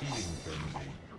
Feeding frenzy.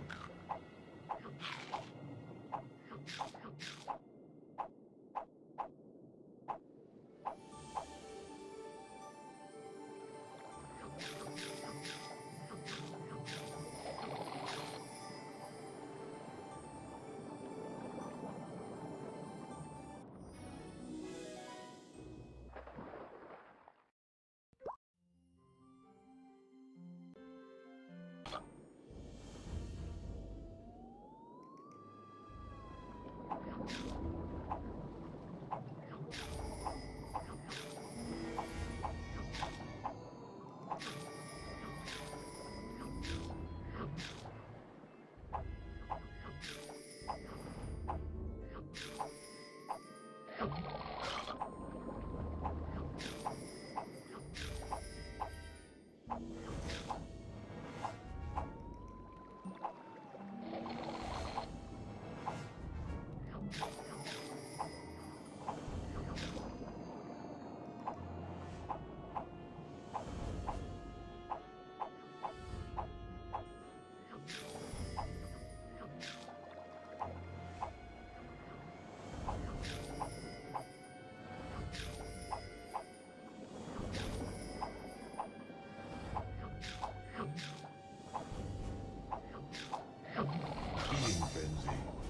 Let's see.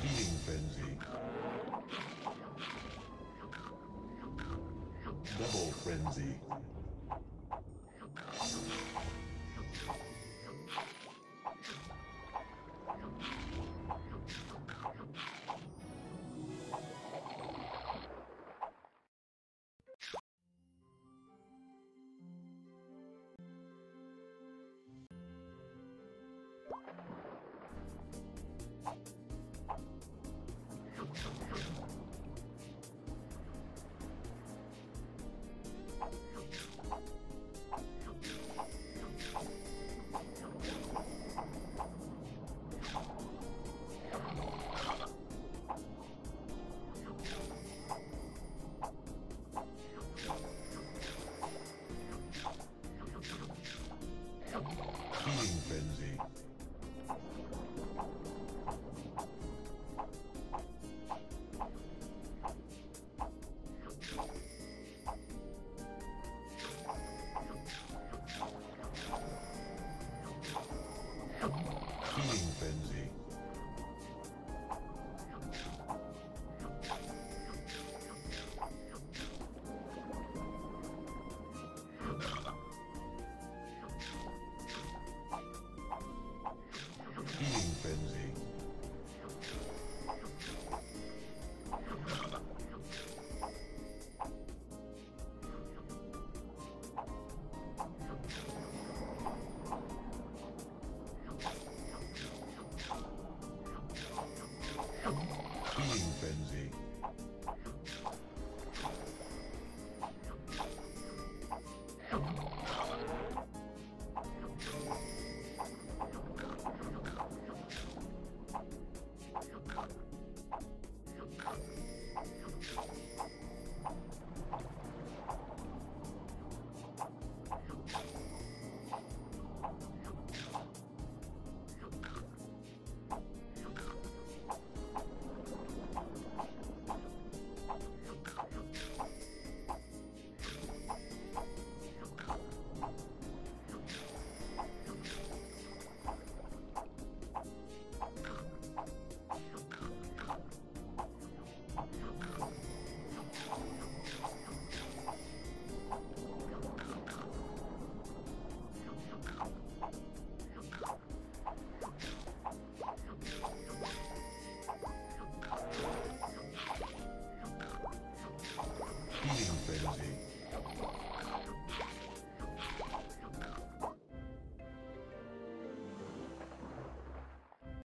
Healing frenzy. Double frenzy.